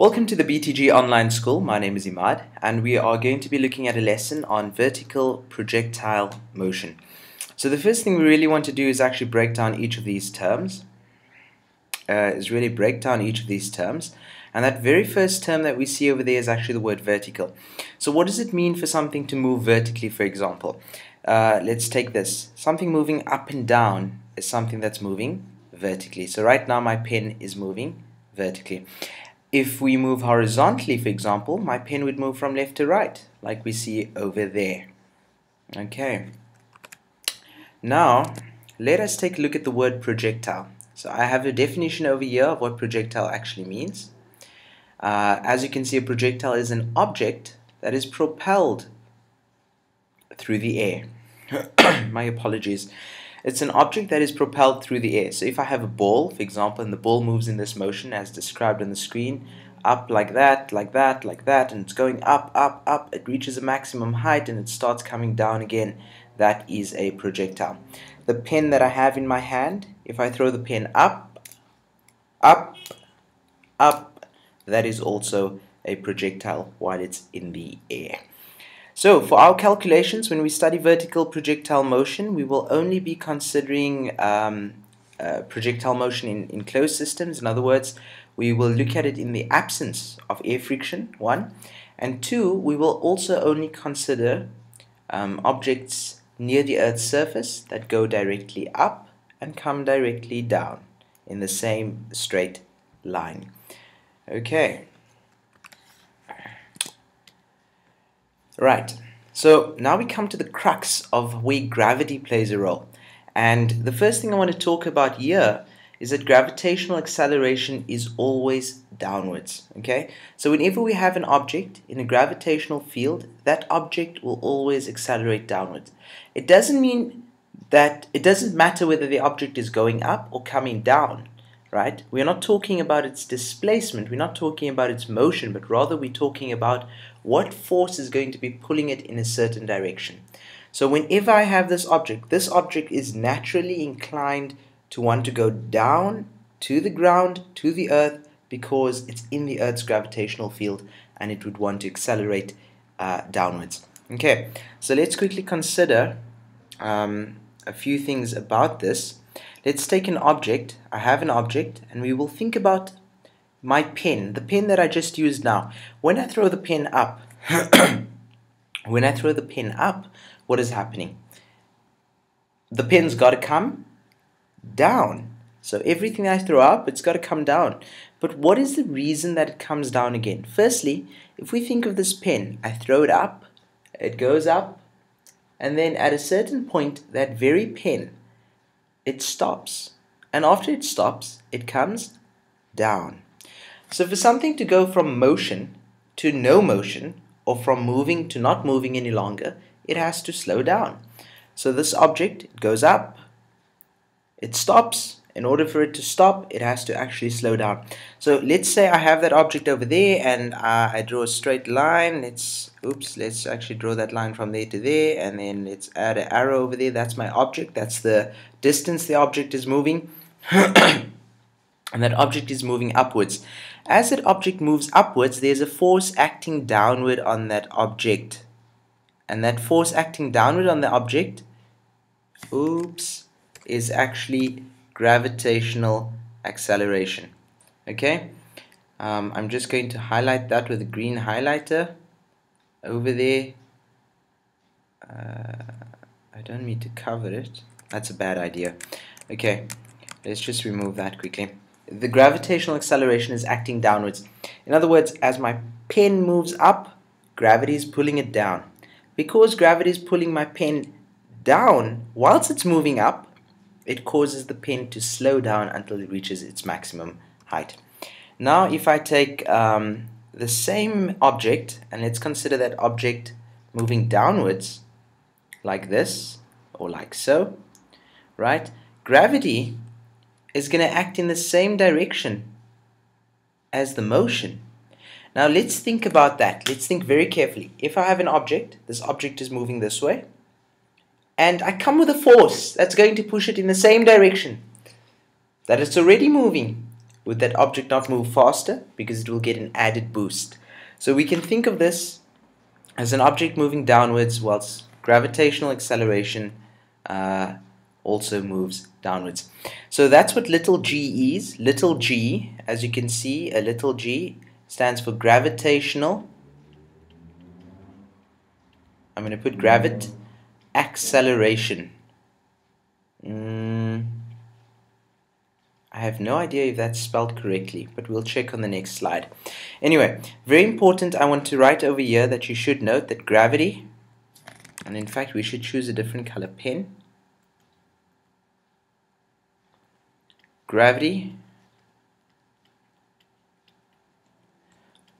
Welcome to the BTG Online School. My name is Imad, and we are going to be looking at a lesson on vertical projectile motion. So the first thing we really want to do is actually break down each of these terms. Uh, is really break down each of these terms. And that very first term that we see over there is actually the word vertical. So what does it mean for something to move vertically, for example? Uh, let's take this. Something moving up and down is something that's moving vertically. So right now my pen is moving vertically. If we move horizontally, for example, my pen would move from left to right, like we see over there. Okay. Now, let us take a look at the word projectile. So I have a definition over here of what projectile actually means. Uh, as you can see, a projectile is an object that is propelled through the air. My apologies. It's an object that is propelled through the air. So if I have a ball, for example, and the ball moves in this motion as described on the screen, up like that, like that, like that, and it's going up, up, up, it reaches a maximum height and it starts coming down again. That is a projectile. The pen that I have in my hand, if I throw the pen up, up, up, that is also a projectile while it's in the air. So for our calculations, when we study vertical projectile motion, we will only be considering um, uh, projectile motion in, in closed systems. In other words, we will look at it in the absence of air friction, one. And two, we will also only consider um, objects near the Earth's surface that go directly up and come directly down in the same straight line. Okay. Right, so now we come to the crux of where gravity plays a role. And the first thing I want to talk about here is that gravitational acceleration is always downwards. Okay, so whenever we have an object in a gravitational field, that object will always accelerate downwards. It doesn't mean that it doesn't matter whether the object is going up or coming down right? We're not talking about its displacement, we're not talking about its motion, but rather we're talking about what force is going to be pulling it in a certain direction. So whenever I have this object, this object is naturally inclined to want to go down to the ground, to the earth, because it's in the earth's gravitational field and it would want to accelerate uh, downwards. Okay, so let's quickly consider um, a few things about this. Let's take an object. I have an object and we will think about my pen, the pen that I just used now. When I throw the pen up, when I throw the pen up, what is happening? The pen's got to come down. So everything I throw up, it's got to come down. But what is the reason that it comes down again? Firstly, if we think of this pen, I throw it up, it goes up, and then at a certain point, that very pen it stops. And after it stops, it comes down. So for something to go from motion to no motion, or from moving to not moving any longer, it has to slow down. So this object goes up, it stops, in order for it to stop it has to actually slow down. So let's say I have that object over there and uh, I draw a straight line. Let's oops let's actually draw that line from there to there and then let's add an arrow over there. That's my object. That's the distance the object is moving. And that object is moving upwards. As that object moves upwards there's a force acting downward on that object. And that force acting downward on the object oops is actually gravitational acceleration. Okay, um, I'm just going to highlight that with a green highlighter over there. Uh, I don't need to cover it. That's a bad idea. Okay, let's just remove that quickly. The gravitational acceleration is acting downwards. In other words, as my pen moves up, gravity is pulling it down. Because gravity is pulling my pen down whilst it's moving up, it causes the pen to slow down until it reaches its maximum height. Now if I take um, the same object and let's consider that object moving downwards like this or like so, right? Gravity is going to act in the same direction as the motion. Now let's think about that. Let's think very carefully. If I have an object, this object is moving this way, and I come with a force that's going to push it in the same direction that it's already moving. would that object not move faster? Because it will get an added boost. So we can think of this as an object moving downwards whilst gravitational acceleration uh, also moves downwards. So that's what little g is. Little g, as you can see, a little g stands for gravitational. I'm going to put gravit acceleration. Mm, I have no idea if that's spelled correctly, but we'll check on the next slide. Anyway, very important, I want to write over here that you should note that gravity, and in fact we should choose a different color pen. Gravity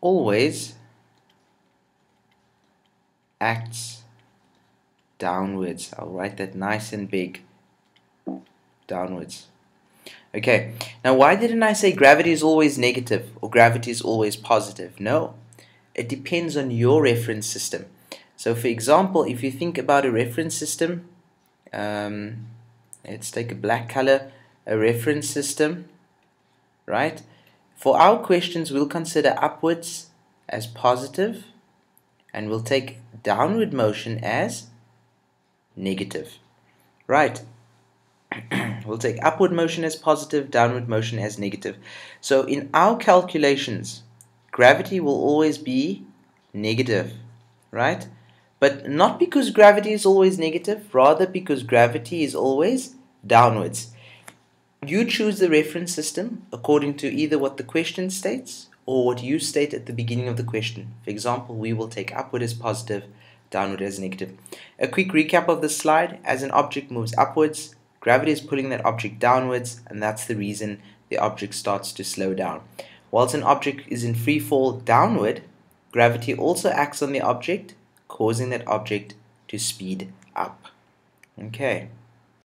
always acts downwards. I'll write that nice and big downwards. Okay, now why didn't I say gravity is always negative or gravity is always positive? No, it depends on your reference system. So for example, if you think about a reference system, um, let's take a black color, a reference system, right? For our questions, we'll consider upwards as positive and we'll take downward motion as negative. Right, we'll take upward motion as positive, downward motion as negative. So in our calculations, gravity will always be negative, right? But not because gravity is always negative, rather because gravity is always downwards. You choose the reference system according to either what the question states or what you state at the beginning of the question. For example, we will take upward as positive, downward as negative. A quick recap of this slide, as an object moves upwards, Gravity is pulling that object downwards and that's the reason the object starts to slow down. Whilst an object is in free fall downward, gravity also acts on the object, causing that object to speed up. Okay.